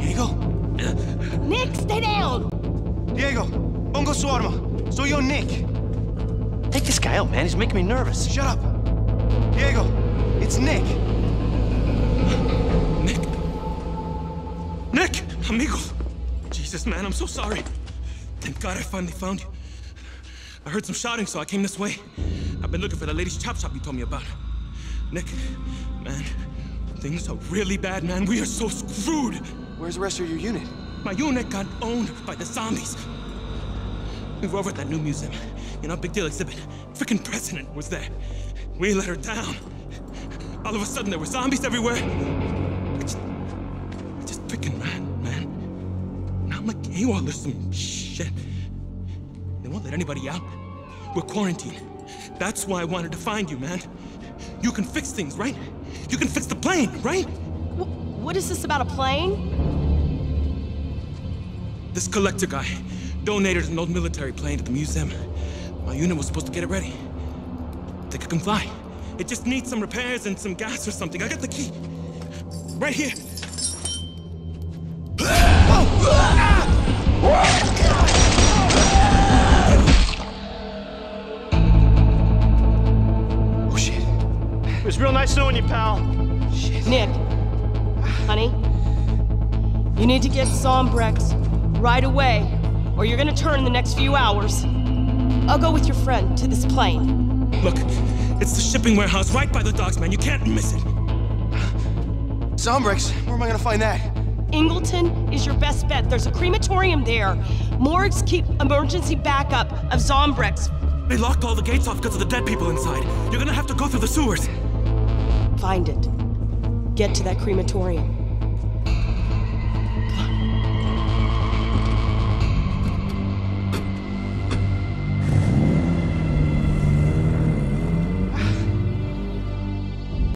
Diego? Nick, stay down! Diego, pongo su arma. Soy yo, Nick. Take this guy out, man. He's making me nervous. Shut up. Diego, it's Nick. Nick. Nick! Amigo! Jesus, man, I'm so sorry. Thank God I finally found you. I heard some shouting, so I came this way. I've been looking for the lady's chop shop you told me about. Nick, man, things are really bad, man. We are so screwed. Where's the rest of your unit? My unit got owned by the zombies. We were over at that new museum. You know, big deal exhibit. Freaking president was there. We let her down. All of a sudden, there were zombies everywhere. I just, I just freaking ran, man. Now I'm like AWOL or some shit. They won't let anybody out. We're quarantined. That's why I wanted to find you, man. You can fix things, right? You can fix the plane, right? What is this about a plane? This collector guy donated an old military plane to the museum. My unit was supposed to get it ready. Think it can fly. It just needs some repairs and some gas or something. I got the key. Right here. It was real nice knowing you, pal. Nick, honey, you need to get Zombrex right away, or you're gonna turn in the next few hours. I'll go with your friend to this plane. Look, it's the shipping warehouse right by the docks, man. You can't miss it. Zombrex, where am I gonna find that? Ingleton is your best bet. There's a crematorium there. Morgues keep emergency backup of Zombrex. They locked all the gates off because of the dead people inside. You're gonna have to go through the sewers. Find it. Get to that crematorium.